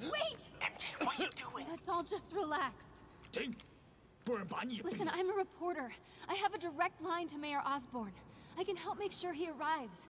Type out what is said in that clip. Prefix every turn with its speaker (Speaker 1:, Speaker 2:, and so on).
Speaker 1: Wait!
Speaker 2: MJ, what are you doing?
Speaker 1: Let's all just relax. Listen, I'm a reporter. I have a direct line to Mayor Osborn. I can help make sure he arrives.